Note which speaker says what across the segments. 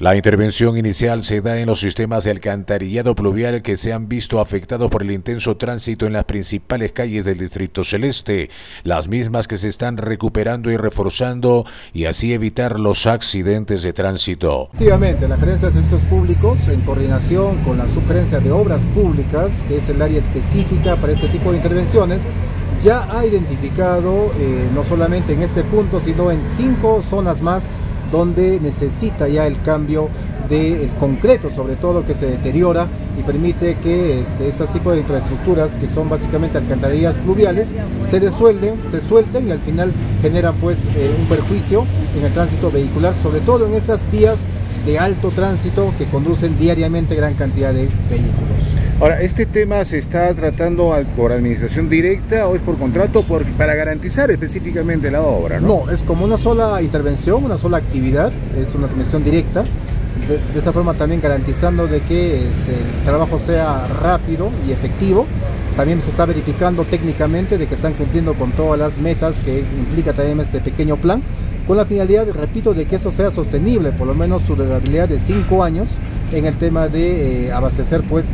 Speaker 1: La intervención inicial se da en los sistemas de alcantarillado pluvial que se han visto afectados por el intenso tránsito en las principales calles del Distrito Celeste, las mismas que se están recuperando y reforzando y así evitar los accidentes de tránsito.
Speaker 2: Efectivamente, la Gerencia de Servicios Públicos, en coordinación con la Subgerencia de Obras Públicas, que es el área específica para este tipo de intervenciones, ya ha identificado, eh, no solamente en este punto, sino en cinco zonas más, donde necesita ya el cambio del concreto, sobre todo que se deteriora y permite que este, este tipo de infraestructuras, que son básicamente alcantarillas pluviales, se desuelden, se suelten y al final generan pues eh, un perjuicio en el tránsito vehicular, sobre todo en estas vías de alto tránsito que conducen diariamente gran cantidad de vehículos.
Speaker 3: Ahora, ¿este tema se está tratando por administración directa o es por contrato para garantizar específicamente la obra?
Speaker 2: ¿no? no, es como una sola intervención, una sola actividad, es una intervención directa. De, esta forma también garantizando de que el trabajo sea rápido y efectivo. También se está verificando técnicamente de que están cumpliendo con todas las metas que implica también este pequeño plan con la finalidad, repito, de que eso sea sostenible, por lo menos su durabilidad de cinco años en el tema de eh, abastecer pues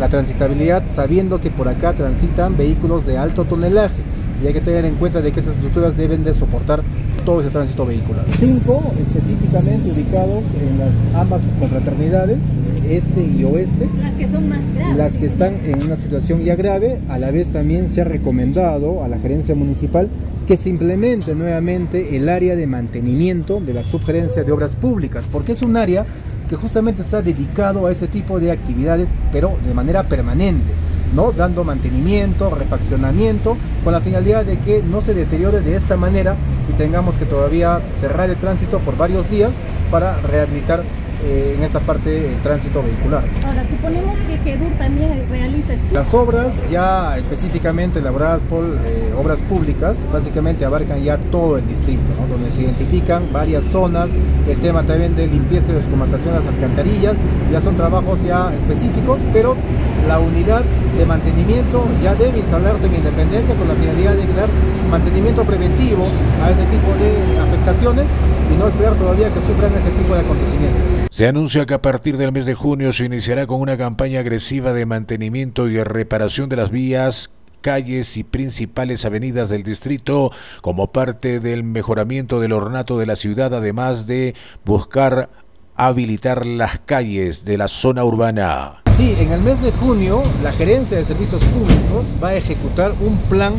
Speaker 2: la transitabilidad, sabiendo que por acá transitan vehículos de alto tonelaje y hay que tener en cuenta de que estas estructuras deben de soportar todo ese tránsito vehicular. Cinco específicamente ubicados en las ambas confraternidades, este y oeste.
Speaker 4: Las que son más graves.
Speaker 2: Las que están en una situación ya grave, a la vez también se ha recomendado a la gerencia municipal que se implemente nuevamente el área de mantenimiento de la subgerencia de obras públicas, porque es un área que justamente está dedicado a ese tipo de actividades, pero de manera permanente, ¿no? dando mantenimiento, refaccionamiento, con la finalidad de que no se deteriore de esta manera y tengamos que todavía cerrar el tránsito por varios días para rehabilitar eh, en esta parte el tránsito vehicular.
Speaker 4: Ahora, suponemos que GEDUR también.
Speaker 2: Las obras ya específicamente elaboradas por eh, obras públicas, básicamente abarcan ya todo el distrito, donde se identifican varias zonas, el tema también de limpieza y descomatación de las alcantarillas, ya son trabajos ya específicos, pero la unidad de mantenimiento ya debe instalarse en independencia con la finalidad de dar mantenimiento preventivo a este tipo de afectaciones y no esperar todavía que sufran este tipo de acontecimientos.
Speaker 1: Se anuncia que a partir del mes de junio se iniciará con una campaña agresiva de mantenimiento reparación de las vías calles y principales avenidas del distrito como parte del mejoramiento del ornato de la ciudad, además de buscar habilitar las calles de la zona urbana.
Speaker 2: Sí, en el mes de junio la Gerencia de Servicios Públicos va a ejecutar un plan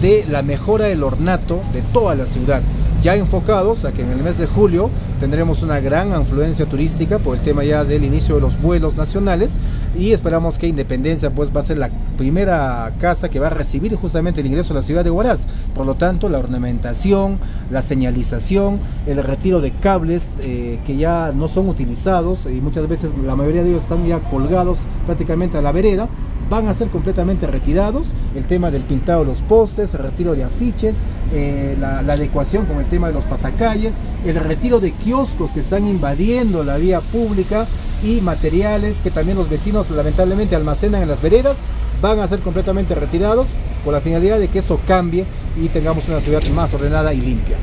Speaker 2: de la mejora del ornato de toda la ciudad ya enfocados a que en el mes de julio tendremos una gran afluencia turística por el tema ya del inicio de los vuelos nacionales y esperamos que Independencia pues va a ser la primera casa que va a recibir justamente el ingreso a la ciudad de Huaraz. Por lo tanto, la ornamentación, la señalización, el retiro de cables eh, que ya no son utilizados y muchas veces la mayoría de ellos están ya colgados prácticamente a la vereda van a ser completamente retirados. El tema del pintado de los postes, el retiro de afiches, eh, la, la, adecuación con el tema de los pasacalles, el retiro de kioscos que están invadiendo la vía pública y materiales que también los vecinos lamentablemente almacenan en las veredas, van a ser completamente retirados con la finalidad de que esto cambie y tengamos una ciudad más ordenada y limpia.